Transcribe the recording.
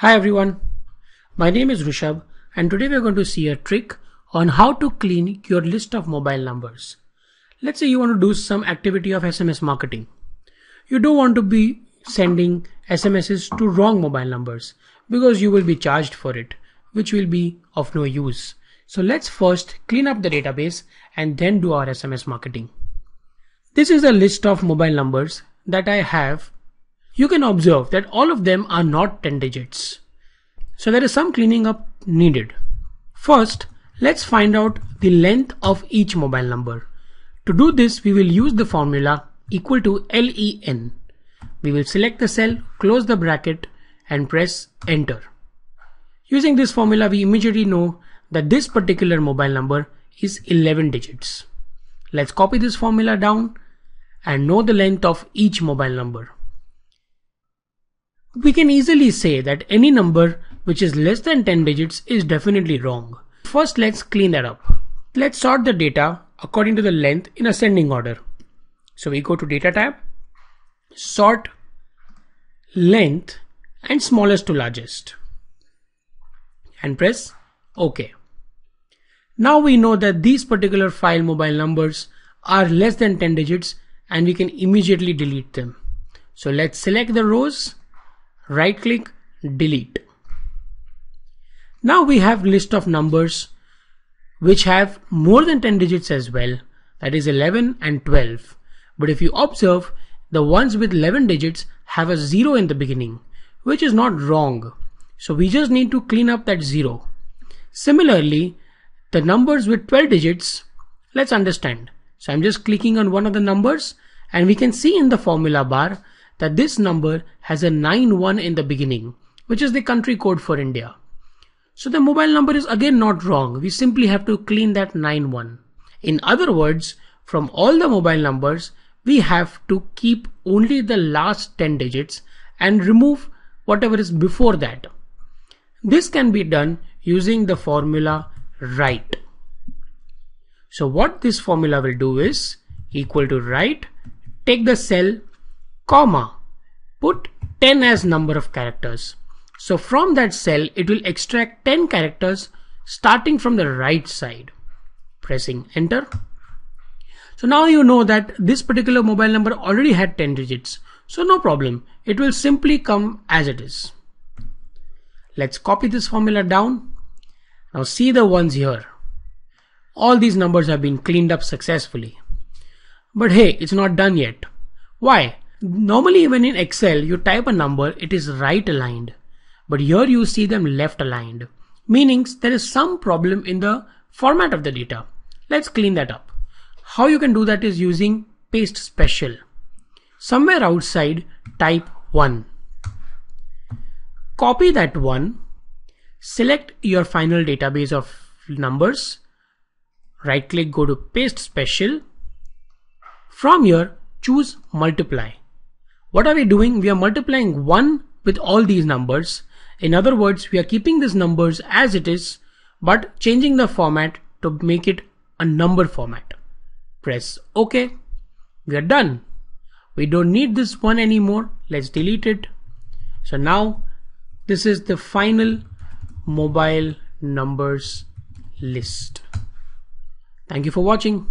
Hi everyone, my name is Rushabh and today we are going to see a trick on how to clean your list of mobile numbers. Let's say you want to do some activity of SMS marketing. You don't want to be sending SMSs to wrong mobile numbers because you will be charged for it, which will be of no use. So let's first clean up the database and then do our SMS marketing. This is a list of mobile numbers that I have you can observe that all of them are not 10 digits. So there is some cleaning up needed. First, let's find out the length of each mobile number. To do this, we will use the formula equal to LEN. We will select the cell, close the bracket and press enter. Using this formula, we immediately know that this particular mobile number is 11 digits. Let's copy this formula down and know the length of each mobile number. We can easily say that any number which is less than 10 digits is definitely wrong. First let's clean that up. Let's sort the data according to the length in ascending order. So we go to data tab, sort length and smallest to largest and press OK. Now we know that these particular file mobile numbers are less than 10 digits and we can immediately delete them. So let's select the rows right click delete. Now we have list of numbers which have more than 10 digits as well. That is 11 and 12 but if you observe the ones with 11 digits have a 0 in the beginning which is not wrong. So we just need to clean up that 0 similarly the numbers with 12 digits let's understand. So I'm just clicking on one of the numbers and we can see in the formula bar that this number has a 91 in the beginning, which is the country code for India. So the mobile number is again not wrong. We simply have to clean that 91. In other words, from all the mobile numbers, we have to keep only the last 10 digits and remove whatever is before that. This can be done using the formula RIGHT. So what this formula will do is equal to RIGHT, take the cell comma, put 10 as number of characters. So from that cell, it will extract 10 characters starting from the right side. Pressing enter. So now you know that this particular mobile number already had 10 digits. So no problem. It will simply come as it is. Let's copy this formula down. Now see the ones here. All these numbers have been cleaned up successfully. But hey, it's not done yet. Why? Normally even in Excel you type a number, it is right aligned. But here you see them left aligned. Meaning there is some problem in the format of the data. Let's clean that up. How you can do that is using paste special. Somewhere outside type 1. Copy that 1. Select your final database of numbers. Right click go to paste special. From here choose multiply. What are we doing? We are multiplying 1 with all these numbers. In other words, we are keeping these numbers as it is, but changing the format to make it a number format. Press OK. We are done. We don't need this one anymore. Let's delete it. So now this is the final mobile numbers list. Thank you for watching.